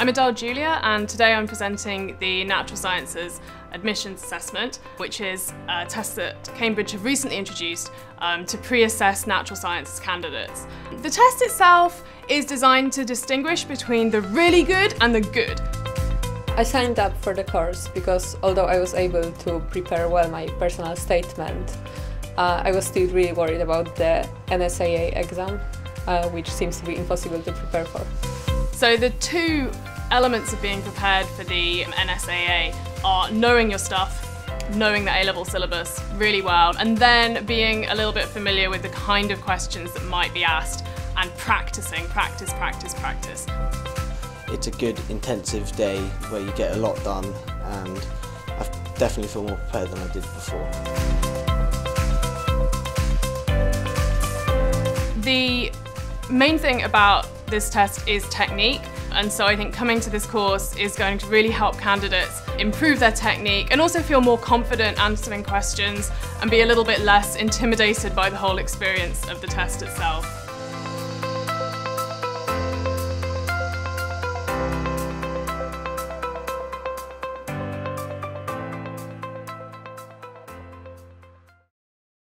I'm Adele Julia and today I'm presenting the Natural Sciences Admissions Assessment, which is a test that Cambridge have recently introduced um, to pre-assess natural sciences candidates. The test itself is designed to distinguish between the really good and the good. I signed up for the course because although I was able to prepare well my personal statement, uh, I was still really worried about the NSAA exam, uh, which seems to be impossible to prepare for. So the two elements of being prepared for the NSAA are knowing your stuff, knowing the A-level syllabus really well, and then being a little bit familiar with the kind of questions that might be asked and practicing, practice, practice, practice. It's a good intensive day where you get a lot done and I definitely feel more prepared than I did before. The main thing about this test is technique. And so I think coming to this course is going to really help candidates improve their technique and also feel more confident answering questions and be a little bit less intimidated by the whole experience of the test itself.